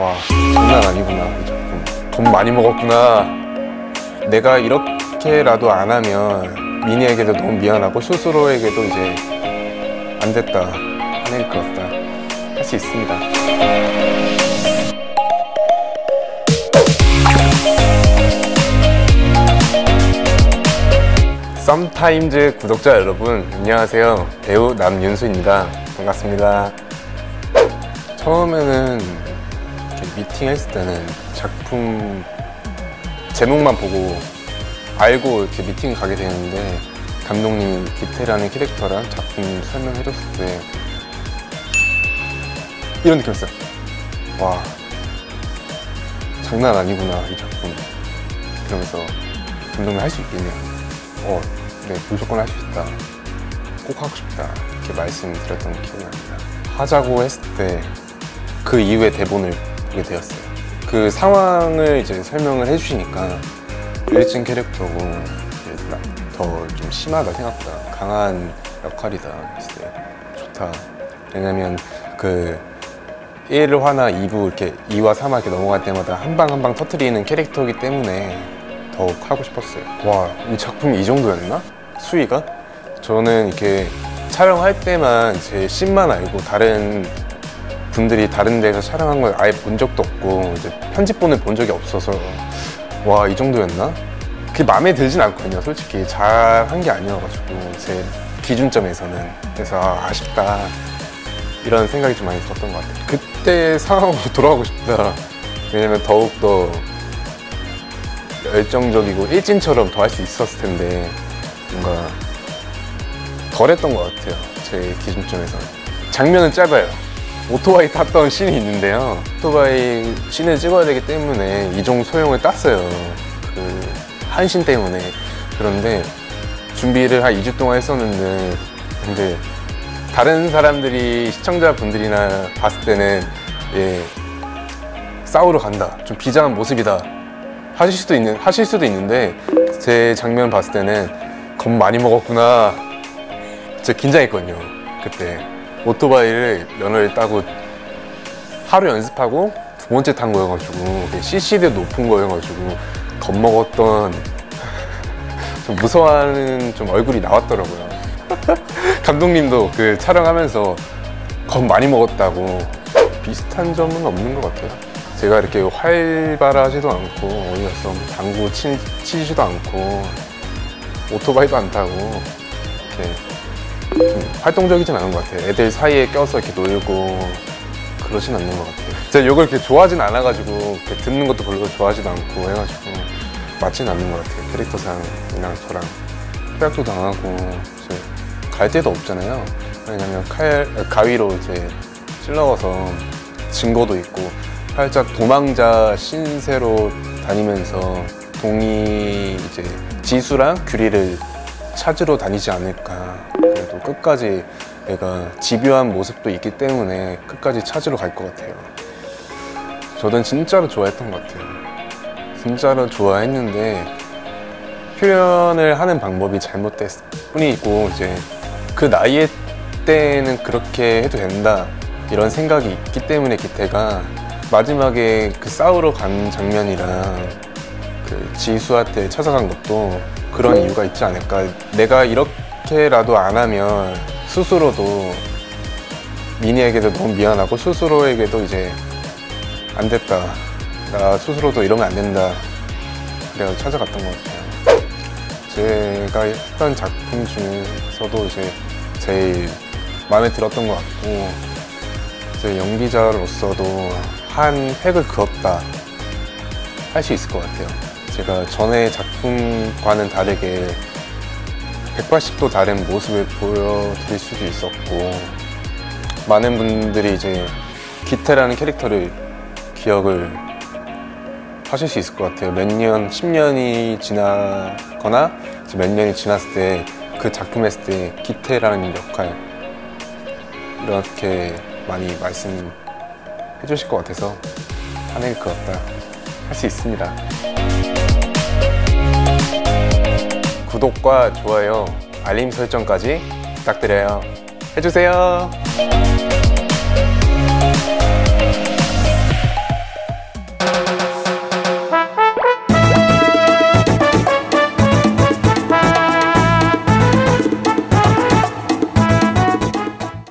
와 장난 아니구나. 이 작품 돈 많이 먹었구나. 내가 이렇게라도 안 하면 미니에게도 너무 미안하고 스스로에게도 이제 안 됐다. 하늘 그었다. 할 수 있습니다. 썸타임즈 구독자 여러분 안녕하세요. 배우 남윤수입니다. 반갑습니다. 처음에는 미팅 했을 때는 작품 제목만 보고 알고 이렇게 미팅 가게 되는데 감독님이 기태라는 캐릭터랑 작품 설명해줬을 때 이런 느낌이었어요. 와 장난 아니구나 이 작품. 그러면서 감독님 할 수 있겠네요 어, 네 무조건 할 수 있다. 꼭 하고 싶다. 이렇게 말씀드렸던 기억이 납니다. 하자고 했을 때 그 이후에 대본을 보게 되었어요 그 상황을 이제 설명을 해주시니까 일진 캐릭터고 더 좀 심하다 생각보다 강한 역할이다 했어요 좋다 왜냐면 그 1 화나 2부 이렇게 2화 3화 이렇게 넘어갈 때마다 한 방 한 방 터트리는 캐릭터이기 때문에 더욱 하고 싶었어요 와 이 작품이 이 정도였나? 수위가? 저는 이렇게 촬영할 때만 제 씬만 알고 다른 분들이 다른 데서 촬영한 걸 아예 본 적도 없고 이제 편집본을 본 적이 없어서 와 이 정도였나? 그게 마음에 들진 않거든요 솔직히. 잘 한 게 아니어가지고 제 기준점에서는. 그래서 아, 아쉽다. 이런 생각이 좀 많이 들었던 것 같아요. 그때 상황으로 돌아가고 싶다. 왜냐면 더욱더 열정적이고 일진처럼 더 할 수 있었을 텐데 뭔가 덜했던 것 같아요 제 기준점에서. 장면은 짧아요 오토바이 탔던 씬이 있는데요. 오토바이 씬을 찍어야 되기 때문에 이종 소형을 땄어요. 그 한신 때문에. 그런데 준비를 한 2주 동안 했었는데 근데 다른 사람들이 시청자분들이나 봤을 때는 예, 싸우러 간다. 좀 비장한 모습이다. 하실 수도 있는 하실 수도 있는데 제 장면 봤을 때는 겁 많이 먹었구나. 진짜 긴장했거든요 그때 오토바이를 면허를 따고 하루 연습하고 두 번째 탄 거여가지고 CC도 높은 거여가지고 겁먹었던 좀 무서워하는 좀 얼굴이 나왔더라고요. 감독님도 그 촬영하면서 겁 많이 먹었다고 비슷한 점은 없는 것 같아요. 제가 이렇게 활발하지도 않고 어디 가서 뭐 당구 치, 치지도 않고 오토바이도 안 타고 이렇게 좀 활동적이진 않은 것 같아요. 애들 사이에 껴서 이렇게 놀고 그러진 않는 것 같아요. 제가 이걸 이렇게 좋아하진 않아가지고 듣는 것도 별로 좋아하지도 않고 해가지고 맞진 않는 것 같아요. 캐릭터상이랑 저랑 협약도 당하고 이제 갈 데도 없잖아요. 왜냐면 칼, 가위로 이제 찔러서 증거도 있고 살짝 도망자 신세로 다니면서 동이 이제 지수랑 규리를 찾으러 다니지 않을까 그래도 끝까지 내가 집요한 모습도 있기 때문에 끝까지 찾으러 갈 것 같아요. 저는 진짜로 좋아했던 것 같아요. 진짜로 좋아했는데 표현을 하는 방법이 잘못됐을 뿐이고 이제 그 나이에 때는 그렇게 해도 된다 이런 생각이 있기 때문에 기태가 마지막에 그 싸우러 간 장면이랑 그 지수한테 찾아간 것도 그런 이유가 있지 않을까. 내가 이 렇게라도 안 하면 스스로도 미니에게도 너무 미안하고 스스로에게도 이제 안 됐다. 나 스스로도 이러면 안 된다. 그래서 찾아갔던 것 같아요. 제가 했던 작품 중에서도 이제 제일 마음에 들었던 것 같고 이제 연기자로서도 한 획을 그었다. 할 수 있을 것 같아요. 제가 전에 작품과는 다르게 180도 다른 모습을 보여드릴 수도 있었고 많은 분들이 이제 기태라는 캐릭터를 기억을 하실 수 있을 것 같아요. 몇 년, 10년이 지나거나 몇 년이 지났을 때 그 작품 했을 때 기태라는 역할 이렇게 많이 말씀해 주실 것 같아서 하늘 그었다 할 수 있습니다 구독과 좋아요, 알림 설정까지 부탁드려요. 해주세요